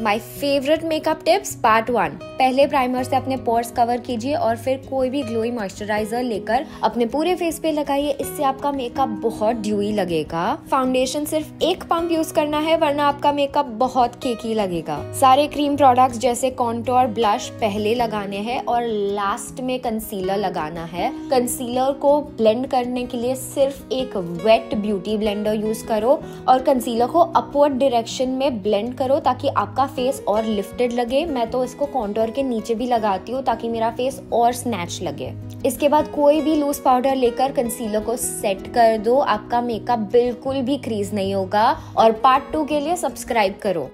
My favourite makeup tips part one पहले primer से अपने पोर्स कवर कीजिए और फिर कोई भी ग्लोई मॉइस्चराइजर लेकर अपने पूरे फेस पे लगाइए। इससे आपका मेकअप बहुत ड्यूई लगेगा। फाउंडेशन सिर्फ़ एक पंप यूज़ करना है, वरना आपका मेकअप बहुत केकी लगेगा। सारे क्रीम प्रोडक्ट्स जैसे कॉन्टोर ब्लश पहले लगाने हैं और लास्ट में कंसीलर लगाना है। कंसीलर को ब्लेंड करने के लिए सिर्फ़ एक वेट ब्यूटी ब्लेंडर यूज़ करो और कंसीलर को अपवर्ड डायरेक्शन में ब्लेंड करो ताकि आपका फेस और लिफ्टेड लगे, मैं तो इसको कॉन्टोर के नीचे भी लगाती हूँ ताकि मेरा फेस और स्नैच लगे। इसके बाद कोई भी लूज पाउडर लेकर कंसीलर को सेट कर दो, आपका मेकअप बिल्कुल भी क्रीज नहीं होगा। और पार्ट टू के लिए सब्सक्राइब करो।